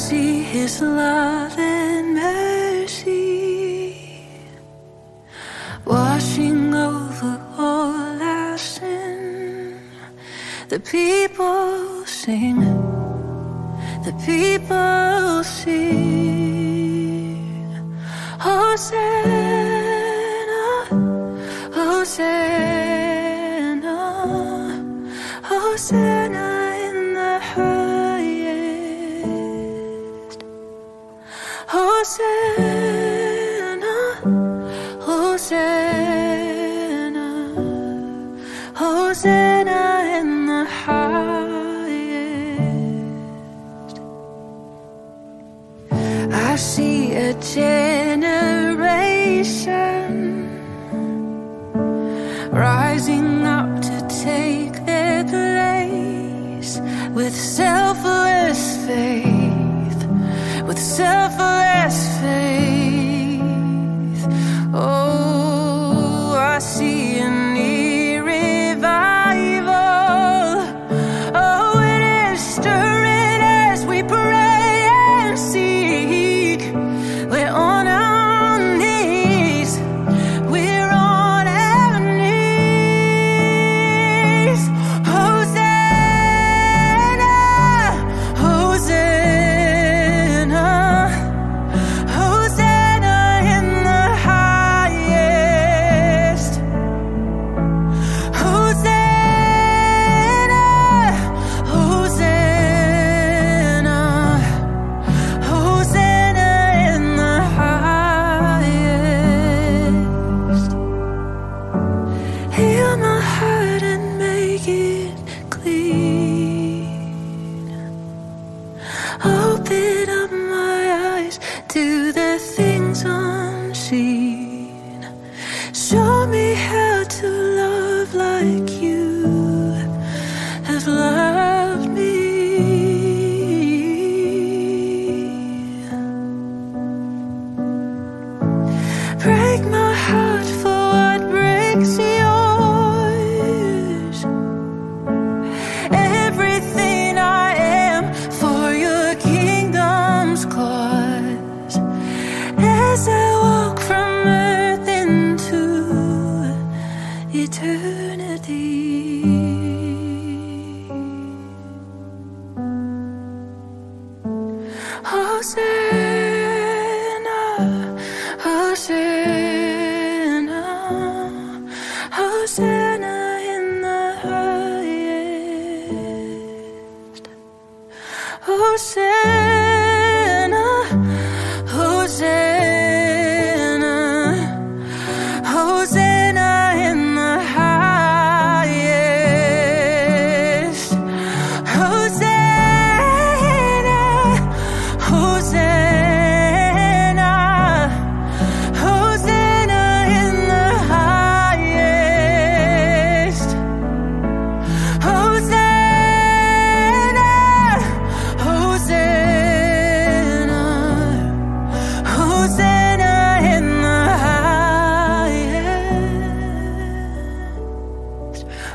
see his love and mercy washing over all our sin. The people sing, the people sing. Hosanna. Ever.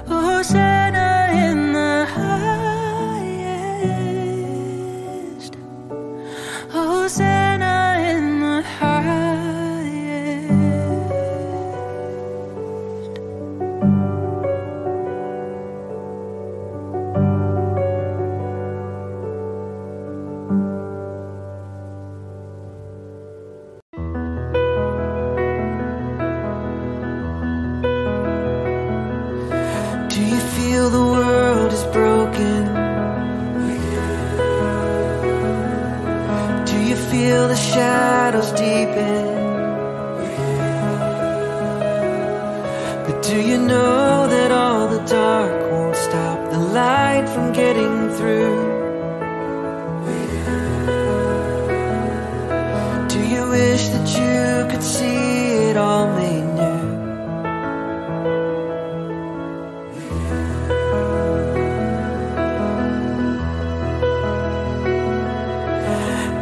哦，谁？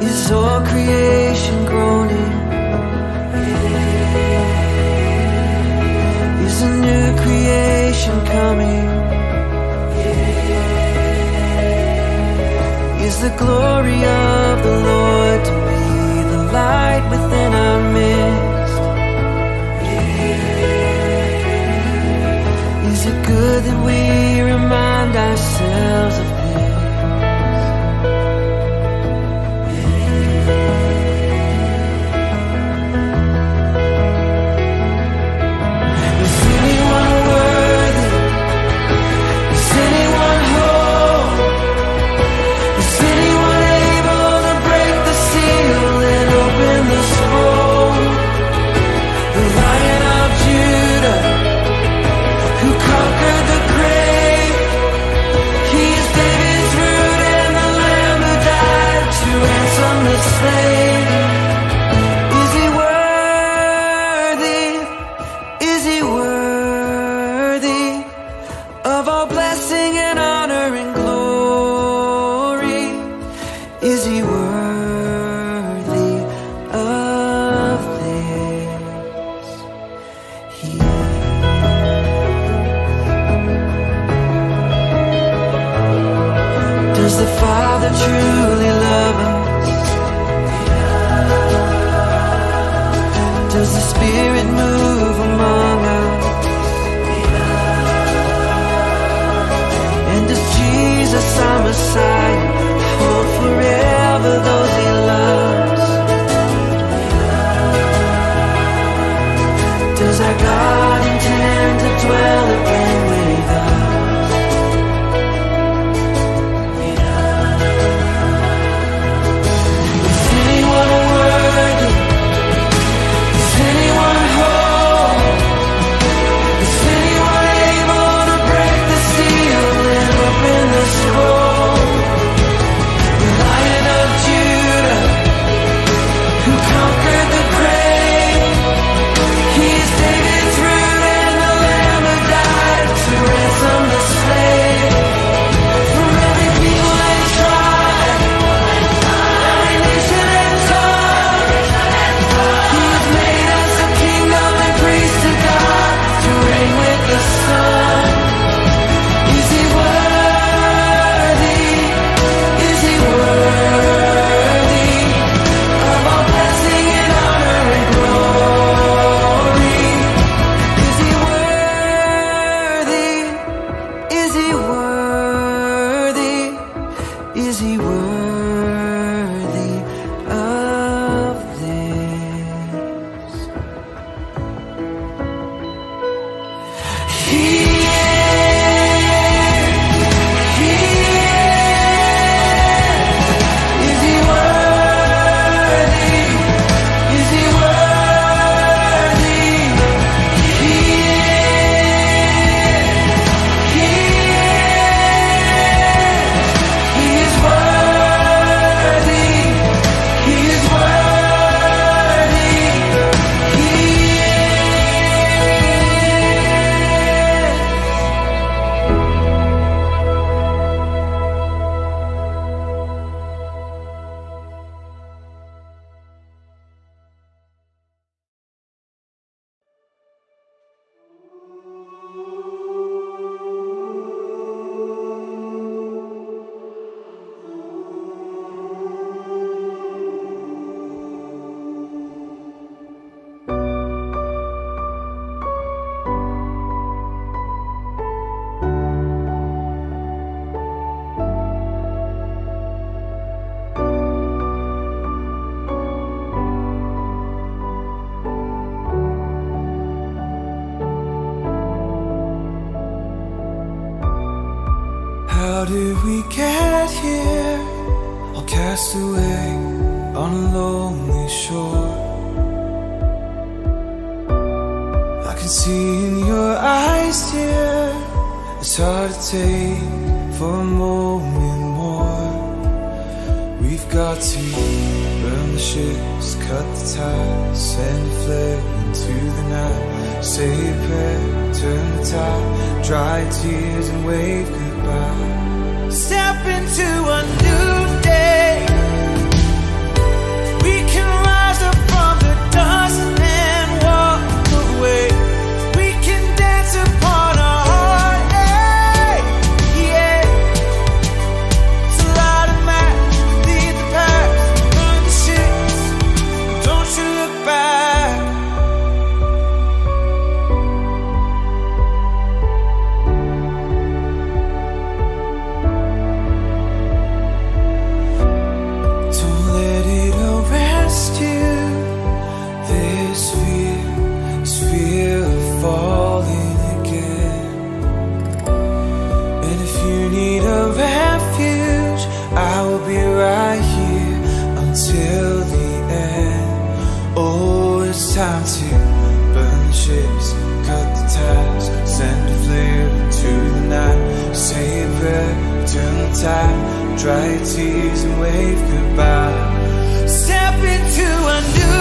Is all creation groaning. Is a new creation coming? Is the glory of the Lord to be the light within our midst? Is it good that we afraid. the Spirit moves. cast away on a lonely shore. I can see in your eyes, dear, it's hard to take for a moment more. We've got to burn the ships, cut the ties, send a flare into the night. Say a prayer, turn the tide, dry tears and wave goodbye. Step into a new time to burn the ships, cut the ties, send a flare into the night. Say a prayer, turn the tide, dry your tears and wave goodbye. Step into a new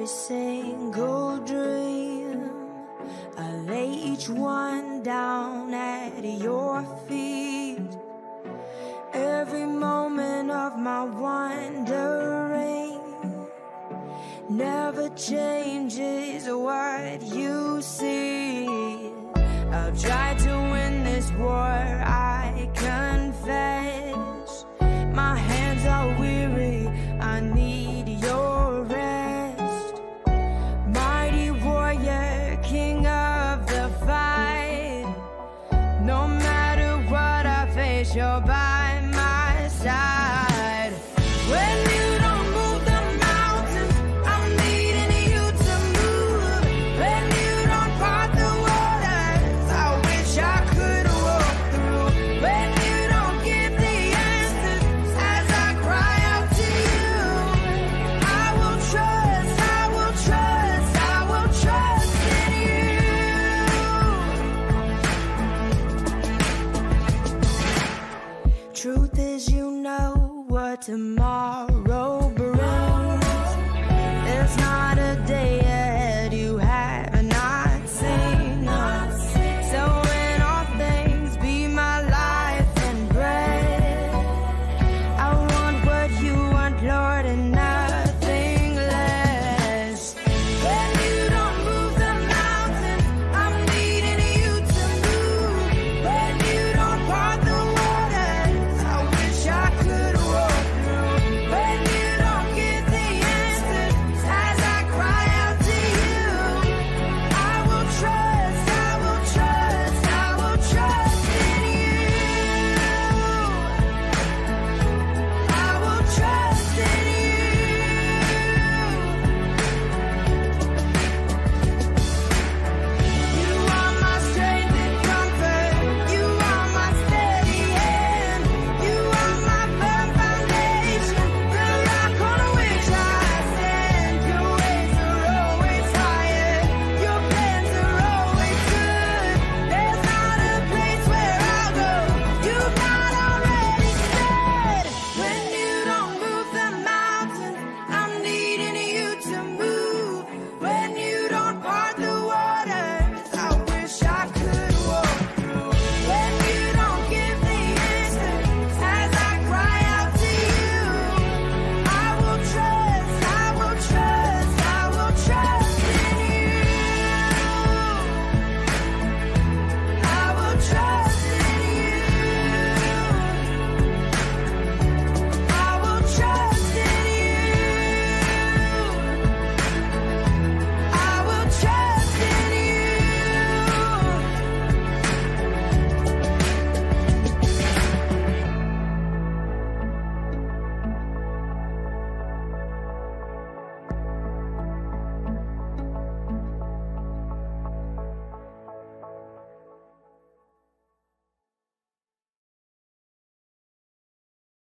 every single dream. I lay each one down at your feet. Every moment of my wandering never changes what you see. I've tried to